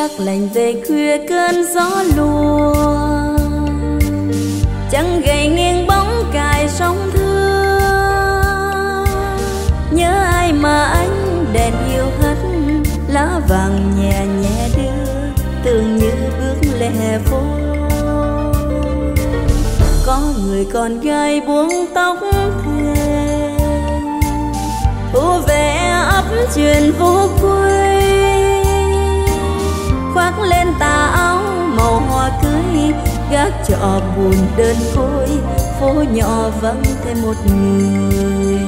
gác lạnh về khuya cơn gió lùa chẳng gầy nghiêng bóng cài sóng thưa nhớ ai mà anh đèn yêu hắt lá vàng nhẹ nhẹ đưa, tưởng như bước lẻ phố có người con gái buông tóc thề thu về ấp truyền vô quê khoác lên tà áo màu hoa cưới. Gác chợ buồn đơn côi phố nhỏ vắng thêm một người.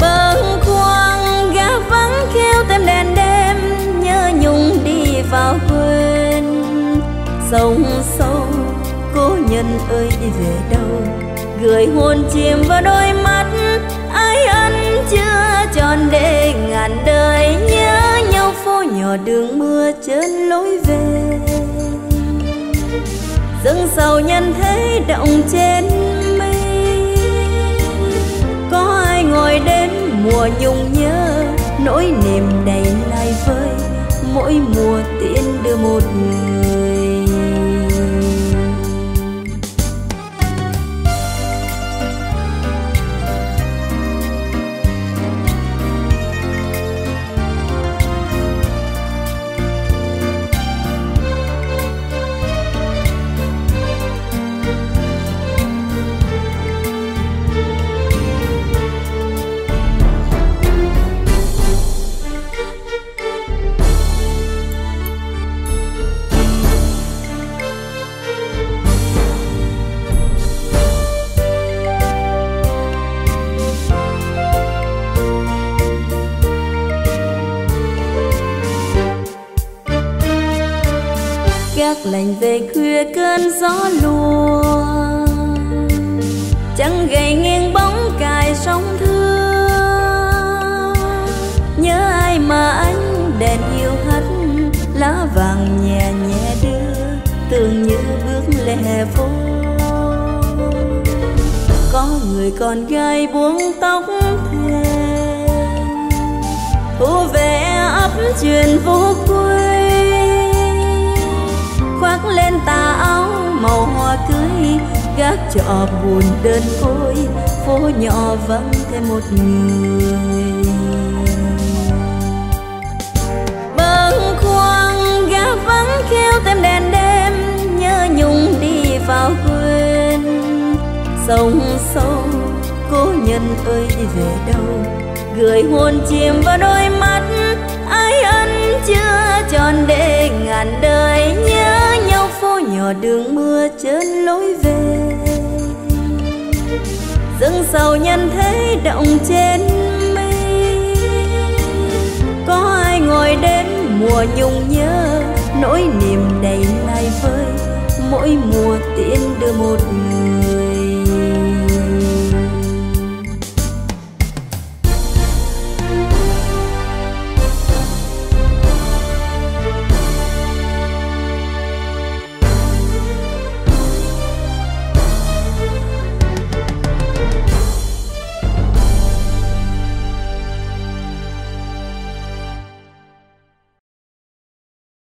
Bâng khuâng, gác vắng khêu thêm đèn đêm, nhớ nhung đi vào quên. Sông sâu cô nhân ơi, đi về đâu? Gửi hồn chìm vào đôi mắt nhỏ đường mưa trên lối về. Dâng sầu nhân thế động trên mây. Có ai ngồi đến mùa nhung nhớ, nỗi niềm đầy lai vơi. Mỗi mùa tiễn đưa một người. Chắc lạnh về khuya cơn gió lùa chẳng gầy nghiêng bóng cài sóng thương. Nhớ ai mà anh đèn yêu hắt, lá vàng nhẹ nhẹ đưa, tưởng như bước lẻ phố. Có người con gái buông tóc thề thu về ấp truyền vô quê khoác lên tà áo màu hoa cưới gác chợ buồn đơn côi, phố nhỏ vắng thêm một người. Bâng khuâng, gác vắng kêu tem đèn đêm, nhớ nhung đi vào quên. Sông sâu, cố nhân ơi đi về đâu? Gửi hồn chìm vào đôi mắt, ai ân chưa? Nhỏ đường mưa trên lối về. Dâng sầu nhân thế động trên mây. Có ai ngồi đến mùa nhung nhớ, nỗi niềm đầy lai vơi. Mỗi mùa tiễn đưa một người.